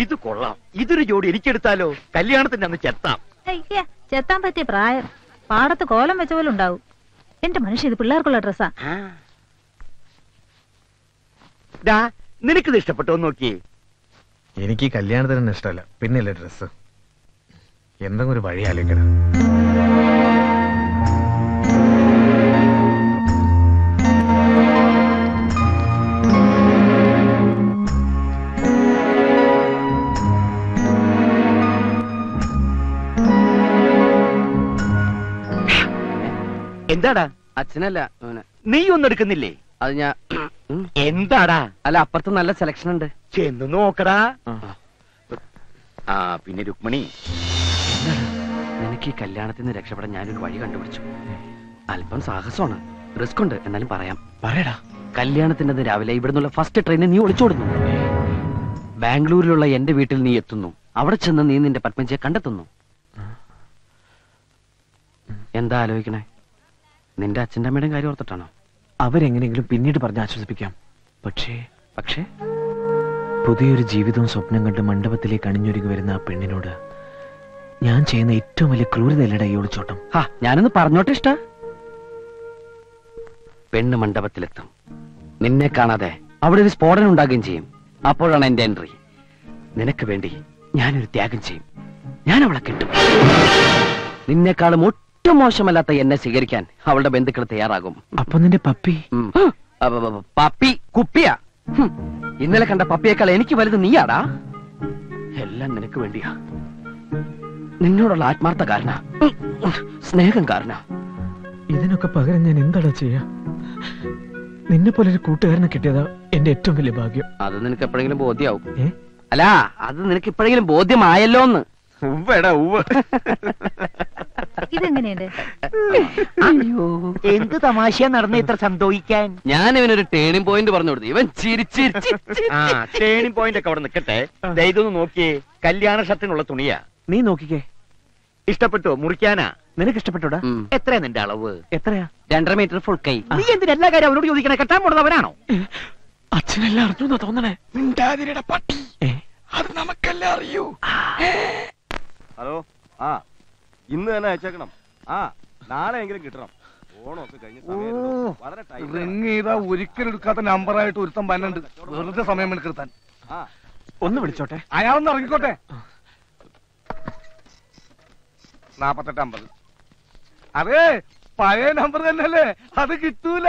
ഇത് കൊള്ളാം. ഇതൊരു ജോഡി എനിക്കെടുത്താലോ? കല്യാണത്തിന്റെ അന്ന് ചെത്താം. അയ്യ ചെത്താൻ പറ്റിയ പ്രായം. പാടത്ത് കോലം വെച്ച പോലെ ഉണ്ടാവും. എന്റെ മനുഷ്യ ഇത് പിള്ളേർക്കുള്ള ഡ്രസ്സാ. ഡാ നിനക്കിത് ഇഷ്ടപ്പെട്ടോ നോക്കി എനിക്ക് കല്യാണത്തിന് തന്നെ ഇഷ്ടമല്ല. പിന്നെയല്ലേ ഡ്രസ്സ്. എന്തെങ്കിലും ഒരു വഴി ആലോചിക്കണം. എന്താടാ? അച്ഛനല്ല നീ ഒന്നും എടുക്കുന്നില്ലേ? അത് ഞാൻ എന്താടാ? അല്ല അപ്പുറത്ത് നല്ല സെലക്ഷൻ ഉണ്ട്. ചെന്ന് നോക്കടാ. ആ. പിന്നെ രുക്മിണി. നിനക്ക് ഈ കല്യാണത്തിൽ നിന്ന് രക്ഷപ്പെടാൻ ഞാനൊരു വഴി കണ്ടുപിടിച്ചു. അല്പം സാഹസമാണ്. റിസ്ക് ഉണ്ട് എന്നാലും പറയാം. പറയടാ. കല്യാണത്തിന്റെ രാവിലെ രാവിലെ ഇവിടുന്നുള്ള ഫസ്റ്റ് ട്രെയിനിൽ നീ ഒളിച്ചോടുന്നു ബാംഗ്ലൂരിലുള്ള എന്റെ വീട്ടിൽ നീ എത്തുന്നു. അവിടെ ചെന്ന് നീ നിന്റെ പത്മജിയെ കണ്ടെത്തുന്നു. എന്താ ആലോചിക്കണേ? നിന്റെ അച്ഛന്റെ അമ്മയുടെ കാര്യം ഓർത്തിട്ടാണോ? അവരെങ്ങനെയെങ്കിലും പിന്നീട് പറഞ്ഞ് ആശ്വസിപ്പിക്കാം. പക്ഷേ പക്ഷേ പുതിയൊരു ജീവിതവും സ്വപ്നം കണ്ട് മണ്ഡപത്തിലേക്ക് അണിഞ്ഞൊരുങ്ങി വരുന്ന ആ പെണ്ണിനോട് ഞാൻ ചെയ്യുന്ന ഏറ്റവും വലിയ ക്രൂരതയല്ലട ഈ ഒളിച്ചോട്ടം. ആ ഞാനൊന്ന് പറഞ്ഞോട്ടെ ഇഷ്ട? പെണ്ണ് മണ്ഡപത്തിലെത്തും. നിന്നെ കാണാതെ അവിടെ ഒരു സ്ഫോടനം ഉണ്ടാകുകയും ചെയ്യും. അപ്പോഴാണ് എന്റെ എൻട്രി. നിനക്ക് വേണ്ടി ഞാനൊരു ത്യാഗം ചെയ്യും. ഞാൻ അവളെ കിട്ടും. നിന്നെക്കാളും ഒട്ടും മോശമല്ലാത്ത എന്നെ സ്വീകരിക്കാൻ അവളുടെ ബന്ധുക്കൾ തയ്യാറാകും. അപ്പൊ നിന്റെ പപ്പി? ഉം. അപ്പ, പ, പ, പപ്പി കുപ്പിയാ. ഹും. ഇന്നലെ കണ്ട പപ്പിയേക്കാൾ എനിക്ക് വലുത് നീയാടാ. എല്ലാം നിനക്ക് വേണ്ടിയാ. നിന്നോടുള്ള ആത്മാർത്ഥ കാരണ. സ്നേഹം കാരണ. ഇതിനൊക്കെ പകരം ഞാൻ എന്താടാ ചെയ്യാ? നിന്നെ പോലെ ഒരു കൂട്ടുകാരനെ കിട്ടിയതാ എന്റെ ഏറ്റവും വലിയ ഭാഗ്യം. അത് നിനക്ക് എപ്പോഴെങ്കിലും ബോധ്യാവും. ഏ? അല്ല അത് നിനക്ക് ഇപ്പോഴെങ്കിലും ബോധ്യമായല്ലോ എന്ന് ഉവ്വടാ ഉവ്വ്. ഇതെങ്ങനെയുണ്ട്? എന്ത് തമാശ നടന്ന ഇത്ര സന്തോഷിക്കാൻ? ഞാൻ ഇവനൊരു ടേണിംഗ് പോയിന്റ് പറഞ്ഞു കൊടുത്തു. ഇവൻ ചിരിച്ചിരിച്ച് ആ ടേണിംഗ് പോയിന്റ് ഒക്കെ അവിടെ നിൽക്കട്ടെ. ദേ ഇതൊന്ന് നോക്കിയേ. കല്യാണ ഷർട്ടിനുള്ള തുണിയാ. നീ നോക്കിക്കേ. ഇഷ്ടപ്പെട്ടോ? മുറിക്കാനാ? നിനക്ക് ഇഷ്ടപ്പെട്ടോടാ. എത്രയാ നിന്റെ അളവ്? എത്രയാ? രണ്ടര മീറ്റർ ഫുൾ കൈ. നീ എന്തിനാ എല്ലാ കാര്യം അവനോട് ചോദിക്കണേ? കെട്ടാൻ പോണത് അവനാണോ? അച്ഛനെല്ലാം അറിഞ്ഞു തോന്നണേ? പട്ടി. അത് നമുക്കെല്ലാം അറിയൂ. ഹലോ? ഇന്ന് തന്നെ അയച്ചേക്കണം. ആ നാളെ എങ്കിലും കിട്ടണം ഓണമൊക്കെ കഴിഞ്ഞ. വളരെ ടൈം ആണ്. റിങ് ചെയ്താ ഒരിക്കലും എടുക്കാത്ത നമ്പറായിട്ട് ഒരുത്തം പന്നുണ്ട് വെറുതെ സമയം എടുക്കാൻ ആ. ഒന്ന് വിളിച്ചോട്ടെ. അയാളൊന്ന് ഇറങ്ങിക്കോട്ടെ. നാപ്പത്തെട്ട് അമ്പത്. അതെ പഴയ നമ്പർ തന്നെയല്ലേ? അത് കിട്ടൂല.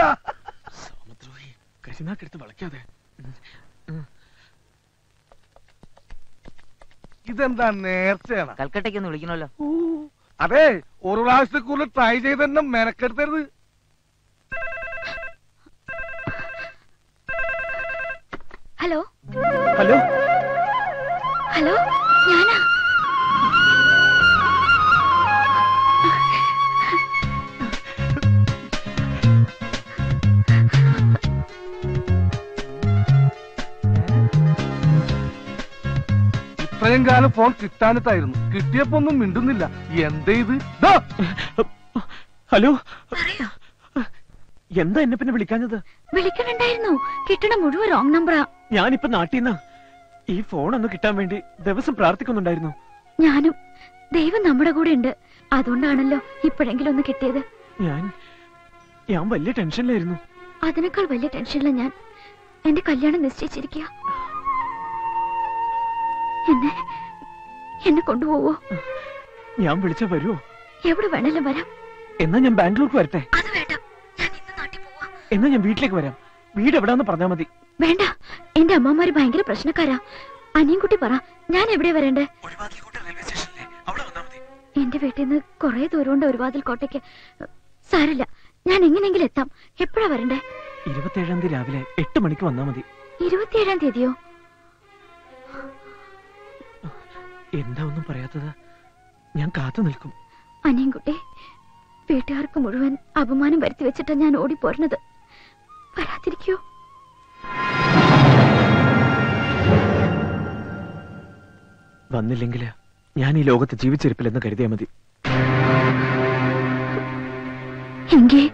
കരിനാക്കെടുത്ത് വളയ്ക്കാതെ. ഇതെന്താ നേർച്ചയാണ്? കൽക്കട്ടയ്ക്ക് ഒന്ന് വിളിക്കണമല്ലോ. അതെ ഒരു പ്രാവശ്യത്തെ കൂടുതൽ ട്രൈ ചെയ്ത് തന്നെ മെനക്കെടുത്തരുത്. ഹലോ? ഹലോ? ഹലോ? ഞാനാ? ഇത്രയും കാലം ഫോൺ കിട്ടാനത്തായിരുന്നു കിട്ടിയപ്പോ ഒന്നും മിണ്ടുന്നില്ല. എന്തേ ഇത്? ദാ, ഹലോ? എന്താ എന്നെ പിന്നെ വിളിക്കാഞ്ഞത്? വിളിക്കണുണ്ടായിരുന്നു. കിട്ടണ മുഴുവൻ റോങ് നമ്പറാ ഞാനിപ്പോ നാട്ടിൽ ഈ ഫോൺ ഒന്ന് കിട്ടാൻ വേണ്ടി ദിവസം പ്രാർത്ഥിക്കുന്നുണ്ടായിരുന്നു. ഞാനും ദൈവം നമ്മുടെ കൂടെ ഉണ്ട്. അതുകൊണ്ടാണല്ലോ ഇപ്പോഴെങ്കിലും ഒന്ന് കിട്ടിയത്. ഞാൻ ഞാൻ വലിയ ടെൻഷനിലായിരുന്നു അതിനേക്കാൾ വലിയ ടെൻഷനിലാണ് ഞാൻ. എന്റെ കല്യാണം നിശ്ചയിച്ചിരിക്കുക എന്നെ എന്നെ കൊണ്ടുപോവോ? ഞാൻ വിളിച്ചാ വരുമോ എവിടെ വേണേലും വരാം. എന്നാ ഞാൻ ബാംഗ്ലൂർക്ക് വരട്ടെ? അത് വേണ്ട. ഞാൻ ഇന്ന് നാട്ടിൽ പോവാ. എന്നാ ഞാൻ വീട്ടിലേക്ക് വരാം. വീട് എവിടാന്ന് പറഞ്ഞാ മതി. വേണ്ട. എന്റെ അമ്മമാര് ഭയങ്കര പ്രശ്നക്കാരാ. അനിയൻകുട്ടി പറ ഞാൻ എവിടെ വരണ്ടേ? എന്റെ വീട്ടിൽ നിന്ന് കുറെ ദൂരമുണ്ട് ഒരുവാതിൽ കോട്ടയ്ക്ക് സാരില്ല ഞാൻ എങ്ങനെങ്കിലും എത്താം. എപ്പോഴാ വരണ്ടേ? ഇരുപത്തേഴാം തീയതി രാവിലെ എട്ട് മണിക്ക് വന്നാ മതി. ഇരുപത്തിയേഴാം തീയതിയോ? എന്താ ഒന്നും പറയാത്തത്? ഞാൻ കാത്തു നിൽക്കും. അനിയൻകുട്ടി വീട്ടുകാർക്ക് മുഴുവൻ അപമാനം വരുത്തി വെച്ചിട്ടാ ഞാൻ ഓടിപ്പോരുന്നത്. വരാതിരിക്കോ? വന്നില്ലെങ്കിൽ ഞാൻ ഈ ലോകത്ത് ജീവിച്ചിരിപ്പില്ലെന്ന് കരുതിയാ മതി. എങ്കിൽ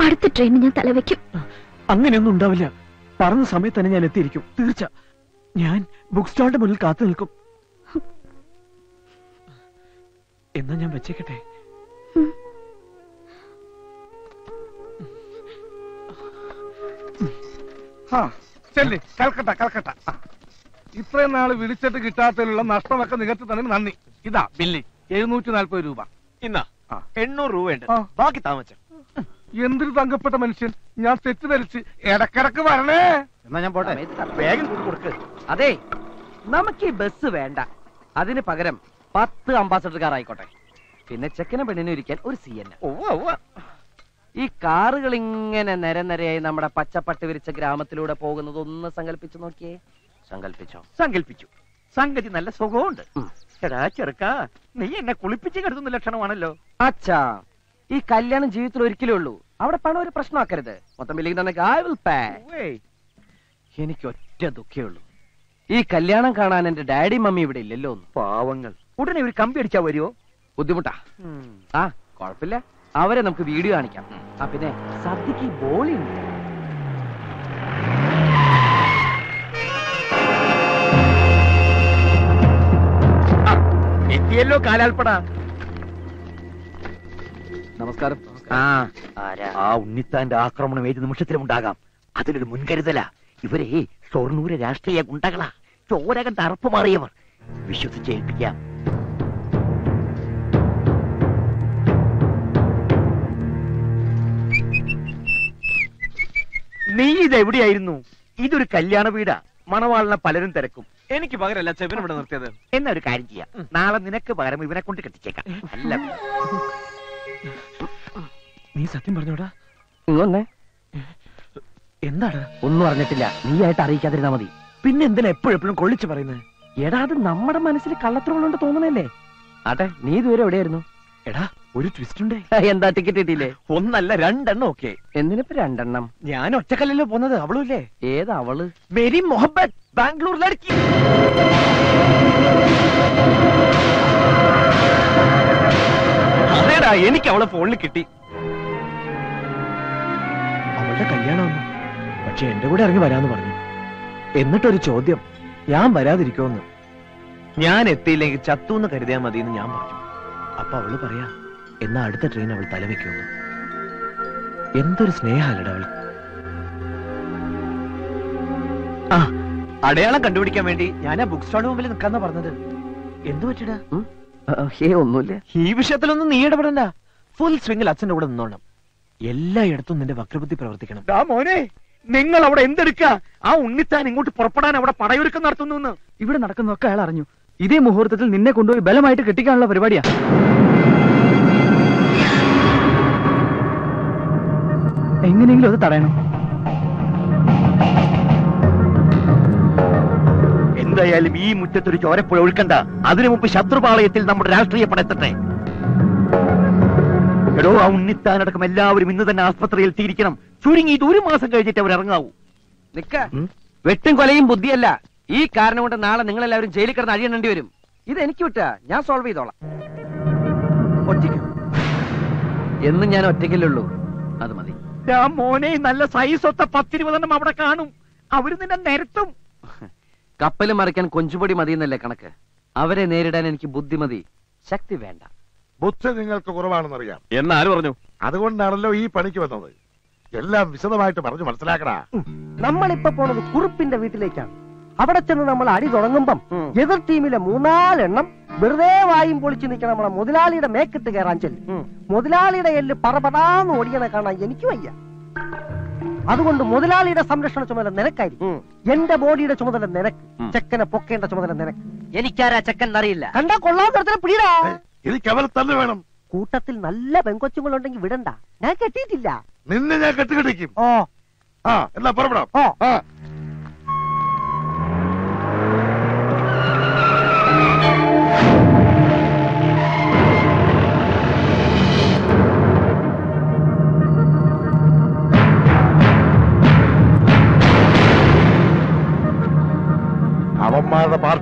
അടുത്ത ട്രെയിനിന് ഞാൻ തലവെക്കും. അങ്ങനെയൊന്നും ഉണ്ടാവില്ല. പറഞ്ഞ സമയത്ത് തന്നെ ഞാൻ എത്തിയിരിക്കും. തീർച്ച. ഞാൻ ബുക്ക് സ്റ്റാളിന്റെ മുന്നിൽ കാത്തു നിൽക്കും. എന്നാ ഞാൻ വെച്ചേക്കട്ടെ? ചെല്ലി കൽക്കട്ട കൽക്കട്ട. ഇത്രയും നാൾ വിളിച്ചിട്ട് കിട്ടാത്തതിലുള്ള നഷ്ടമൊക്കെ നികത്തി തന്നെ നന്ദി. ഇതാ ബില്ലി എഴുന്നൂറ്റി നാൽപ്പത് രൂപ. ഇന്നാ. എണ്ണൂറ് രൂപയുണ്ട് ആ. ബാക്കി താമസം എന്തൊരു തങ്കപ്പെട്ട മനുഷ്യൻ? ഞാൻ തെറ്റിദ്ധരിച്ച് ഇടക്കിടക്ക് വരണേ. എന്നാ ഞാൻ പോട്ടെ. വേഗം കൂടി കൊടുക്ക്. അതെ നമുക്ക് ഈ ബസ് വേണ്ട. അതിന് പകരം പത്ത് അംബാസഡർ കാർ ആയിക്കോട്ടെ. പിന്നെ ചെക്കനെ പെണ്ണിനെ ഇരിക്കാൻ ഒരു സി എൻ ഈ കാറുകൾ ഇങ്ങനെ നിരനിരയായി നമ്മുടെ പച്ചപ്പട്ട് വിരിച്ച ഗ്രാമത്തിലൂടെ പോകുന്നത് ഒന്ന് സങ്കല്പിച്ചു നോക്കിയേ. സങ്കല്പിച്ചോ? സങ്കല്പിച്ചു. സംഗതി നല്ല സുഖമുണ്ട്. എടാ ചെറുക്ക നീ എന്നെ കുളിപ്പിച്ച് കരുതുന്ന ലക്ഷണമാണല്ലോ. അച്ഛാ ഈ കല്യാണം ജീവിതത്തിൽ ഒരിക്കലേ ഉള്ളൂ. അവിടെ പണം ഒരു പ്രശ്നമാക്കരുത്. മൊത്തം ഇല്ലെങ്കിൽ തന്നെ ഐ വിൽ പേ. എനിക്ക് ഒറ്റ ദുഃഖേ ഉള്ളൂ. ഈ കല്യാണം കാണാൻ എന്റെ ഡാഡി മമ്മി ഇവിടെ ഇല്ലല്ലോ പാവങ്ങൾ. ഉടനെ ഒരു കമ്പി അടിച്ചാ വരുമോ ബുദ്ധിമുട്ടാ. ആ കുഴപ്പമില്ല. അവരെ നമുക്ക് വീഡിയോ കാണിക്കാം. ആ പിന്നെ സദ്യക്ക് ബോളി ഉണ്ട് എത്തിയല്ലോ കാലാൽപ്പട. നമസ്കാരം. ആ ആരാ? ആ ഉണ്ണിത്താന്റെ ആക്രമണം ഏത് നിമിഷത്തിലും ഉണ്ടാകാം. അതിലൊരു മുൻകരുതല. ഇവരെ സ്വർണൂര രാഷ്ട്രീയ ഗുണ്ടകളാ. ചോരകൻ തറപ്പ് മാറിയവർ. വിശ്വസിച്ചേൽപ്പിക്കാം നീ ഇതെവിടെയായിരുന്നു? ഇതൊരു കല്യാണ വീടാ. മണവാളിനെ പലരും തിരക്കും. എനിക്ക് പകരല്ല ചെവിന് ഇവിടെ നിർത്തിയത്. എന്നാ ഒരു കാര്യം ചെയ്യാം. നാളെ നിനക്ക് പകരം ഇവനെ കൊണ്ട് കെട്ടിച്ചേക്കാം. അല്ല. നീ സത്യം പറഞ്ഞോടാ? ഇങ്ങൊന്നേ എന്താടാ? ഒന്നും അറിഞ്ഞിട്ടില്ല. നീ ആയിട്ട് അറിയിക്കാതിരുന്നാ മതി. പിന്നെ എന്തിനാ എപ്പോഴെപ്പോഴും കൊള്ളിച്ചു പറയുന്നത് എടാ അത് നമ്മുടെ മനസ്സിൽ കള്ളത്തരമുള്ളോണ്ട് തോന്നണല്ലേ ആട്ടെ നീ ഇതുവരെ എവിടെയായിരുന്നു? എടാ ഒരു ട്വിസ്റ്റ് ഉണ്ട്. എന്താ ടിക്കറ്റ് കിട്ടിയില്ലേ? ഒന്നല്ല രണ്ടെണ്ണം ഓക്കെ എന്തിനിപ്പോ രണ്ടെണ്ണം? ഞാൻ ഒറ്റക്കല്ലല്ലോ പോന്നത് അവളും ഇല്ലേ? ഏതാ അവൾ? മേരി മൊഹബത്ത് ബാംഗ്ലൂർ ലड़की അതേടാ എനിക്ക് അവളെ ഫോണിൽ കിട്ടി. അവളുടെ കല്യാണം പക്ഷെ എന്റെ കൂടെ ഇറങ്ങി വരാന്ന് പറഞ്ഞു. എന്നിട്ടൊരു ചോദ്യം. ഞാൻ വരാതിരിക്കുമെന്ന് ഞാൻ എത്തിയില്ലെങ്കിൽ ചത്തു എന്ന് കരുതിയാൽ മതി എന്ന് ഞാൻ പറഞ്ഞു. അപ്പൊ അവൾ പറയാ എന്നാ അടുത്ത ട്രെയിൻ അവൾ തലവെക്കുന്നു എന്തൊരു സ്നേഹാലട അവൾ. ആ അടയാളം കണ്ടുപിടിക്കാൻ വേണ്ടി ഞാൻ ആ ബുക്ക് സ്റ്റാളിന് മുമ്പിൽ നിൽക്കാന്നാ പറഞ്ഞത്. എന്തു പറ്റിടാ ഏ ഒന്നുമില്ല. ഈ വിഷയത്തിലൊന്നും നീ ഇടപെടണ്ട. ഫുൾ സ്വിംഗിൽ അച്ഛന്റെ കൂടെ നിന്നോണം. എല്ലായിടത്തും നിന്റെ വക്രബുദ്ധി പ്രവർത്തിക്കണം. മോനെ നിങ്ങൾ അവിടെ എന്തെടുക്ക? ആ ഉണ്ണിത്താൻ ഇങ്ങോട്ട് പുറപ്പെടാൻ അവിടെ പടയൊരുക്കം നടത്തുന്നു ഇവിടെ നടക്കുന്നൊക്കെ അയാൾ അറിഞ്ഞു. ഇതേ മുഹൂർത്തത്തിൽ നിന്നെ കൊണ്ടുപോയി ബലമായിട്ട് കെട്ടിക്കാനുള്ള പരിപാടിയാ. എങ്ങനെയെങ്കിലും അത് തടയണം. എന്തായാലും ഈ മുറ്റത്തൊരു ചോരപ്പുഴ ഒഴുക്കണ്ട. അതിനു മുമ്പ് ശത്രുപാളയത്തിൽ നമ്മുടെ രാഷ്ട്രീയ പടത്തട്ടെ എടോ ആ ഉണ്ണിത്താനടക്കം എല്ലാവരും ഇന്ന് തന്നെ ആസ്പത്രിയിൽ എത്തിയിരിക്കണം. ചുരുങ്ങിയിട്ട് ഒരു മാസം കഴിഞ്ഞിട്ട് അവർ ഇറങ്ങാവൂ. നിക്ക. വെട്ടും കൊലയും ബുദ്ധിയല്ല. ഈ കാരണം കൊണ്ട് നാളെ നിങ്ങളെല്ലാവരും ജയിലിൽ കിടന്ന് അഴിയണേണ്ടി വരും. ഇത് എനിക്ക് വിട്ടാ. ഞാൻ സോൾവ് ചെയ്തോളാം. ഒറ്റയ്ക്ക്. എന്നും ഞാൻ മതി ആ മോനെ നല്ല സൈസ് ഒത്ത പത്തിരുപതെണ്ണം അവിടെ കാണും. അവർ നിന്നെ നിരത്തും. കപ്പൽ മറിക്കാൻ കൊഞ്ചുപൊടി മതി എന്നല്ലേ കണക്ക്? അവരെ നേരിടാൻ എനിക്ക് ബുദ്ധിമതി. ശക്തി വേണ്ട. ബുദ്ധി നിങ്ങൾക്ക് കുറവാണെന്നറിയാം. എന്നാര് പറഞ്ഞു? അതുകൊണ്ടാണല്ലോ ഈ പണിക്ക് വന്നത്. എല്ലാം വിശദമായിട്ട് പറഞ്ഞു മനസ്സിലാക്കടാ. നമ്മളിപ്പോ പോണത് കുറുപ്പിന്റെ വീട്ടിലേക്കാണ്. അവിടെ ചെന്ന് നമ്മൾ അടി തുടങ്ങുമ്പം എതിർ ടീമിലെ മൂന്നാലെണ്ണം വെറുതെ വായും പൊളിച്ചു നിൽക്കണ നമ്മളെ മുതലാളിയുടെ മേക്കിട്ട് കയറാൻ ചെല്ലും. മുതലാളിയുടെ എല്ല് പറപടാന്ന് ഓടിയണ കാണാൻ എനിക്ക് വയ്യ. അതുകൊണ്ട് മുതലാളിയുടെ സംരക്ഷണ ചുമതല നിനക്കായിരിക്കും. എന്റെ ബോഡിയുടെ ചുമതല നിനക്ക്. ചെക്കനെ പൊക്കേണ്ട ചുമതല നിനക്ക്. എനിക്കാരാ ചെക്കൻ അറിയില്ല. കണ്ടാ കൊള്ളാത്ത പിടിടാ. എനിക്ക് അവരെ തന്നെ വേണം. കൂട്ടത്തിൽ നല്ല പെങ്കൊച്ചുങ്ങളുണ്ടെങ്കിൽ വിടണ്ട. ഞാൻ കെട്ടിയിട്ടില്ല. നിന്നെ ഞാൻ കെട്ടിക്കിടിക്കും ഓ. ആ എന്നാ പുറപ്പെടാം. ഓ.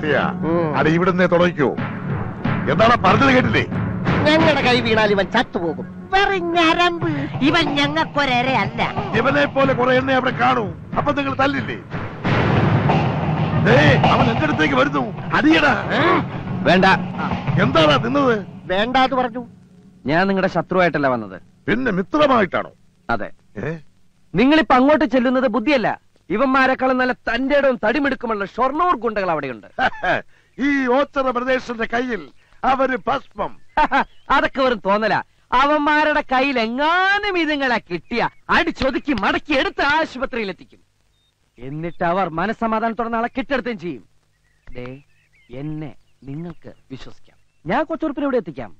പാർട്ടിയാ അത് ഇവിടുന്ന് തുടങ്ങിക്കോ. എന്താണ് പറഞ്ഞത് കേട്ടില്ലേ? ഞങ്ങളുടെ കൈ വീണാൽ ഇവൻ ചത്തുപോകും. വെറും ഞരമ്പ് ഇവൻ ഞങ്ങൾക്കൊരല്ല ഇവനെ പോലെ കുറെ എണ്ണ അവിടെ കാണൂ. അപ്പൊ നിങ്ങൾ തല്ലില്ലേ? അവൻ എന്റെ അടുത്തേക്ക് വരുന്നു. അടിയടാ? വേണ്ട. എന്താടാ വേണ്ട വേണ്ടാന്ന് പറഞ്ഞു. ഞാൻ നിങ്ങളുടെ ശത്രുവായിട്ടല്ല വന്നത്. പിന്നെ മിത്രമായിട്ടാണോ? അതെ. നിങ്ങളിപ്പോ അങ്ങോട്ട് ചെല്ലുന്നത് ബുദ്ധിയല്ല. ഇവന്മാരെക്കാളും നല്ല തന്റെ ഇടവും തടിമെടുക്കുമുള്ള ഷൊർണൂർ ഗുണ്ടകൾ അവിടെയുണ്ട്. ഈ ഓച്ചറ പ്രദേശത്തിന്റെ കയ്യിൽ അവർ ഭസ്മം. അതൊക്കെ വെറും തോന്നല. അവന്മാരുടെ കയ്യിൽ എങ്ങാനും ഇതുങ്ങളെ കിട്ടിയ അടിച്ചൊതുക്കി മടക്കി എടുത്ത് ആശുപത്രിയിൽ എത്തിക്കും എന്നിട്ട് അവർ മനസമാധാനത്തോടെ നാളെ കെട്ടെടുത്തുകയും ചെയ്യും. ദേ എന്നെ നിങ്ങൾക്ക് വിശ്വസിക്കാം. ഞാൻ കൊച്ചുറുപ്പിനെ ഇവിടെ എത്തിക്കാം.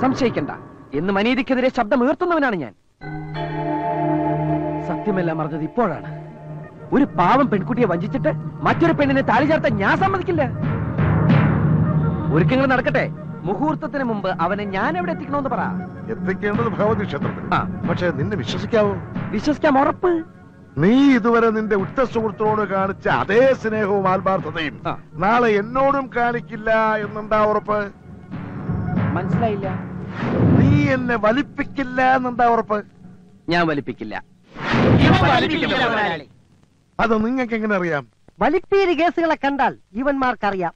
സംശയിക്കണ്ട. എന്ന് മനീതിക്കെതിരെ ശബ്ദം ഉയർത്തുന്നവനാണ് ഞാൻ. സത്യമെല്ലാം അറിഞ്ഞത് ഇപ്പോഴാണ്. ഒരു പാവം പെൺകുട്ടിയെ വഞ്ചിച്ചിട്ട് മറ്റൊരു പെണ്ണിനെ താലി ചേർത്താൻ ഞാൻ സമ്മതിക്കില്ല. ഒരുക്കങ്ങൾ നടക്കട്ടെ. മുഹൂർത്തത്തിന് മുമ്പ് അവനെ ഞാൻ എവിടെ എത്തിക്കണമെന്ന് പറ. എത്തിക്കേണ്ടത് ഭഗവതി ക്ഷേത്രത്തിൽ. പക്ഷെ നിന്നെ വിശ്വസിക്കാവോ? വിശ്വസിക്കാം ഉറപ്പ്. നീ ഇതുവരെ നിന്റെ ഉറ്റ സുഹൃത്തിനോട് കാണിച്ച അതേ സ്നേഹവും ആത്മാർത്ഥതയും നാളെ എന്നോടും കാണിക്കില്ല എന്നുണ്ടാ ഉറപ്പ്? മനസ്സിലായില്ല. നീ എന്നെ വലിപ്പിക്കില്ല എന്നെന്താ ഉറപ്പ്? ഞാൻ വലിപ്പിക്കില്ല. അത് നിങ്ങൾക്ക് എങ്ങനെ അറിയാം? വലിപ്പീര് കേസുകളെ കണ്ടാൽ ഇവന്മാർക്കറിയാം.